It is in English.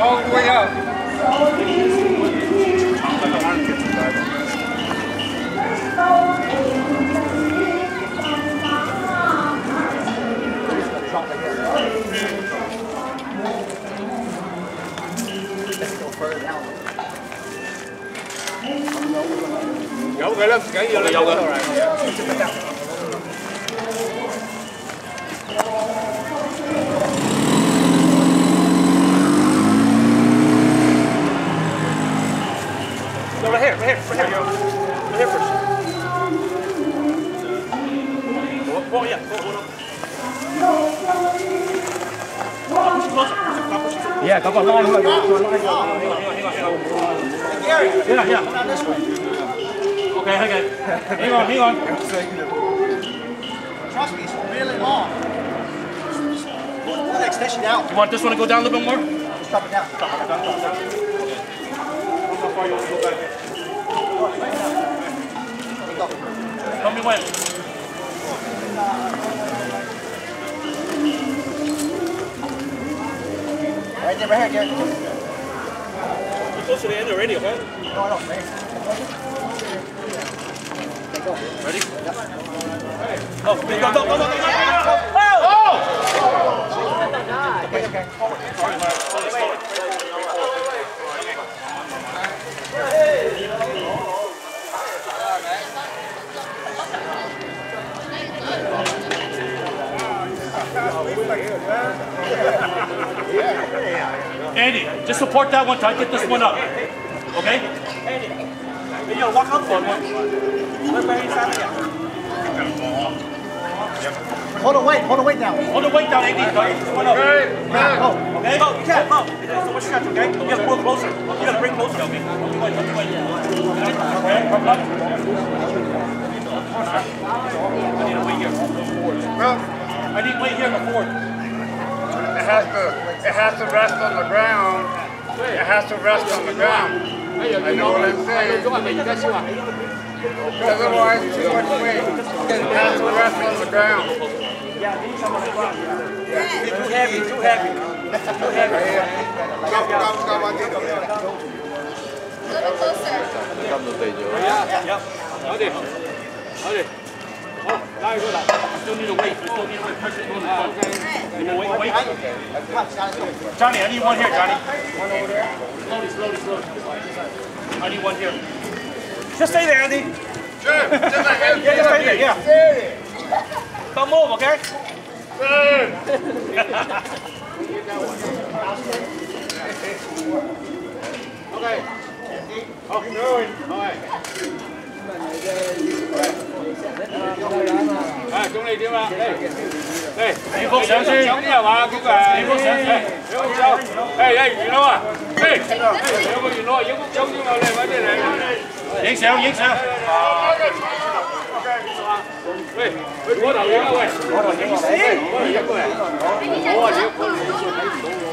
all the way up. Giấu cái lắm, cái vô là giấu rồi. No, right here, right here, right here. Right here first. Oh, oh yeah, oh, hold on. Push it closer. Push it closer. Yeah, có còn line thôi. Còn line. Hang on, hang on, hang on. Gary, Yeah, yeah. not this way. Okay, okay. Hang on, hang on. Trust me, it's really long. Pull the extension out. You want this one to go down a little bit more? Just drop it down. Drop it down. Drop it down. Far you go back? Tell me when. Right there, right here, Gary. You're close to the end already, okay? No, no, right. Ready? Oh, go, go, go, go, go, go, go, go. Oh! Okay, okay. Sorry, Mark. Slowly, slowly. Andy, just support that one till I get this one up. Okay? Andy, yo, walk out for it, man. Hold the weight, hold the weight down. Hold the weight down, Andy. Get this one up. Oh, Okay? Mo, you can't, Mo. So much stretch, okay? You gotta pull closer. You gotta bring closer, okay? Help me wait, help me wait. Okay, come on. I need a weight here. Well, I need weight here in the fourth. it has to, it has to rest on the ground. It has to rest on the ground. I know what I'm saying. Otherwise, too much weight. It has to rest on the ground. Too heavy, too heavy. Too heavy. A little closer. Yep. Hold it. Hold it. Oh, now you go down. You still need a weight. You still need. Pressure on the front. Need more weight, weight. Johnny, I need one here, Johnny. One over there. Slowly, slowly, slowly. I need one here. Just stay there, Andy. Sure. Yeah, just stay there, yeah. Don't move, okay? Okay. Oh, going. All right. À, đi đây đi, đi, Đây. Đây, đi đi sáng đi. Chống đi mà đi, là đi đi sáng đi. Đâu đi, Đây đi, nhìn đi, à. đi, Đâu đi, nhìn đi, những đi, chống đi, mà đi, mấy đi, này. đi, sao, đi, sao. đi, ôi, đi, đầu đi ơi. đi, đầu đi. Ôi, đi, đầu đi.